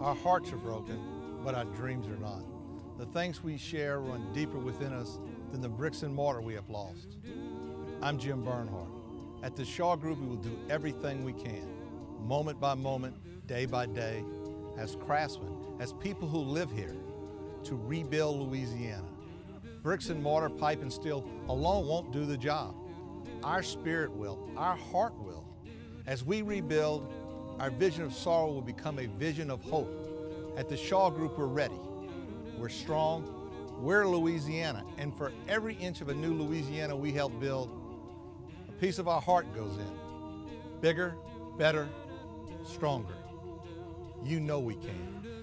Our hearts are broken, but our dreams are not. The things we share run deeper within us than the bricks and mortar we have lost. I'm Jim Bernhard. At the Shaw Group, we will do everything we can, moment by moment, day by day, as craftsmen, as people who live here, to rebuild Louisiana. Bricks and mortar, pipe and steel alone won't do the job. Our spirit will, our heart will. As we rebuild, our vision of sorrow will become a vision of hope. At the Shaw Group, we're ready. We're strong. We're Louisiana. And for every inch of a new Louisiana we help build, a piece of our heart goes in. Bigger, better, stronger. You know we can.